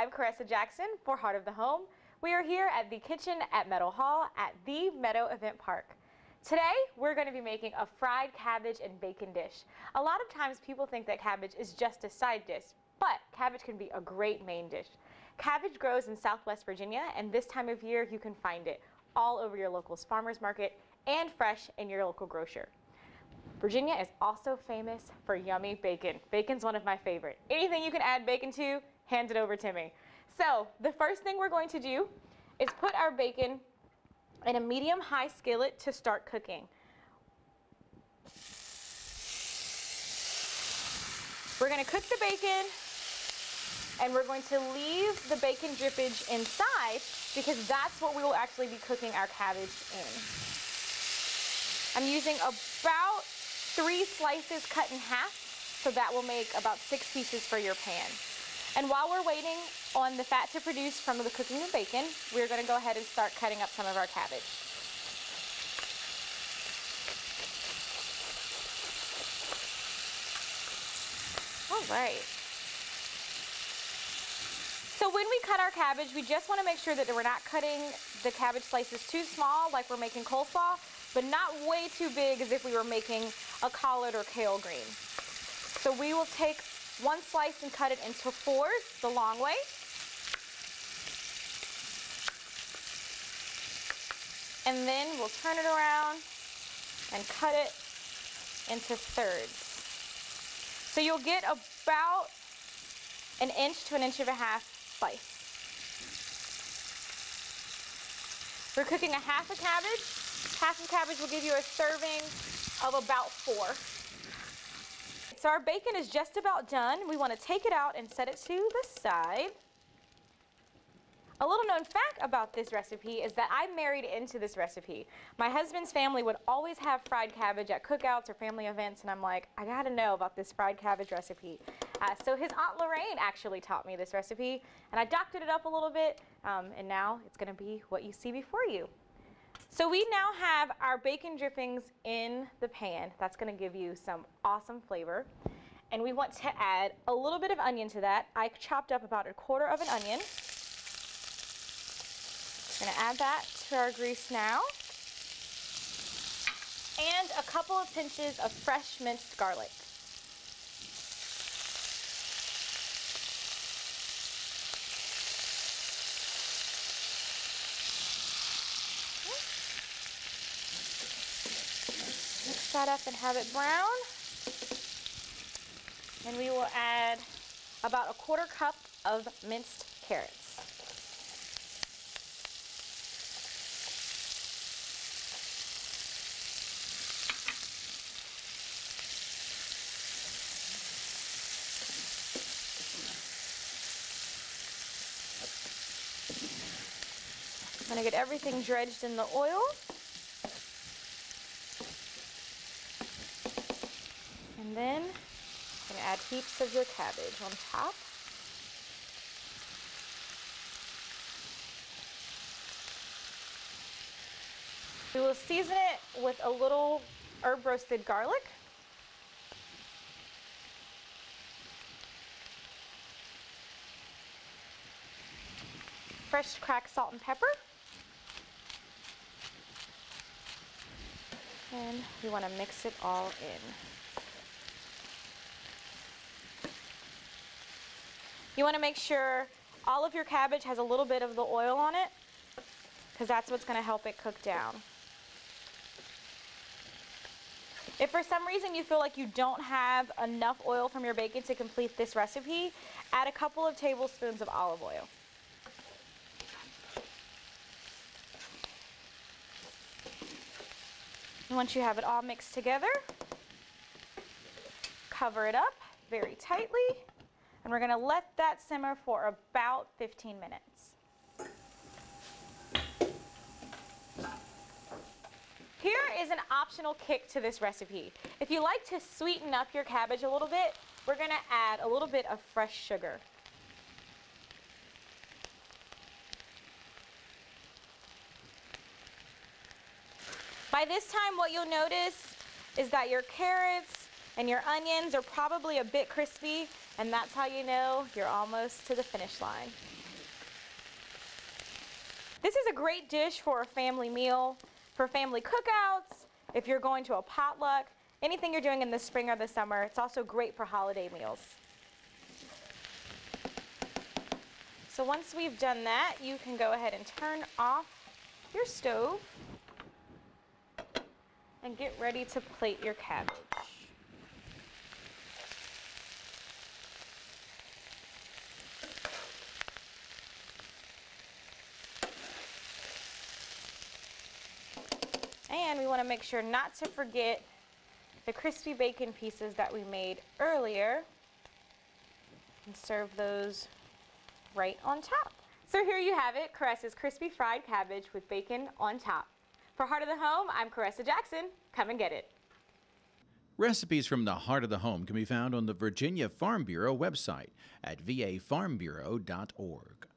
I'm Caressa Jackson for Heart of the Home. We are here at the kitchen at Meadow Hall at the Meadow Event Park. Today, we're going to be making a fried cabbage and bacon dish. A lot of times people think that cabbage is just a side dish, but cabbage can be a great main dish. Cabbage grows in Southwest Virginia, and this time of year you can find it all over your local farmer's market and fresh in your local grocer. Virginia is also famous for yummy bacon. Bacon's one of my favorite. Anything you can add bacon to, hand it over to me. So the first thing we're going to do is put our bacon in a medium-high skillet to start cooking. We're going to cook the bacon and we're going to leave the bacon drippage inside because that's what we will actually be cooking our cabbage in. I'm using about three slices cut in half, so that will make about six pieces for your pan. And while we're waiting on the fat to produce from the cooking of bacon, we're going to go ahead and start cutting up some of our cabbage. All right. So when we cut our cabbage, we just want to make sure that we're not cutting the cabbage slices too small like we're making coleslaw, but not way too big as if we were making a collard or kale green. So we will take one slice and cut it into fours the long way. And then we'll turn it around and cut it into thirds. So you'll get about an inch to an inch and a half slice. We're cooking a half a cabbage. Half a cabbage will give you a serving of about four. So our bacon is just about done. We want to take it out and set it to the side. A little known fact about this recipe is that I married into this recipe. My husband's family would always have fried cabbage at cookouts or family events, and I'm like, I gotta know about this fried cabbage recipe. Uh, so his Aunt Lorraine actually taught me this recipe, and I doctored it up a little bit, um, and now it's gonna be what you see before you. So we now have our bacon drippings in the pan. That's gonna give you some awesome flavor. And we want to add a little bit of onion to that. I chopped up about a quarter of an onion. Gonna add that to our grease now. And a couple of pinches of fresh minced garlic. Mix that up and have it brown. And we will add about a quarter cup of minced carrots. I'm to get everything dredged in the oil. And then going to add heaps of your cabbage on top. We will season it with a little herb roasted garlic. Fresh cracked salt and pepper. And we want to mix it all in. You want to make sure all of your cabbage has a little bit of the oil on it because that's what's going to help it cook down. If for some reason you feel like you don't have enough oil from your bacon to complete this recipe, add a couple of tablespoons of olive oil. once you have it all mixed together, cover it up very tightly, and we're going to let that simmer for about 15 minutes. Here is an optional kick to this recipe. If you like to sweeten up your cabbage a little bit, we're going to add a little bit of fresh sugar. By this time, what you'll notice is that your carrots And your onions are probably a bit crispy, and that's how you know you're almost to the finish line. This is a great dish for a family meal, for family cookouts, if you're going to a potluck, anything you're doing in the spring or the summer. It's also great for holiday meals. So once we've done that, you can go ahead and turn off your stove and get ready to plate your cabbage. And we want to make sure not to forget the crispy bacon pieces that we made earlier and serve those right on top. So here you have it, Caressa's crispy fried cabbage with bacon on top. For Heart of the Home, I'm Caressa Jackson. Come and get it. Recipes from the Heart of the Home can be found on the Virginia Farm Bureau website at vafarmbureau.org.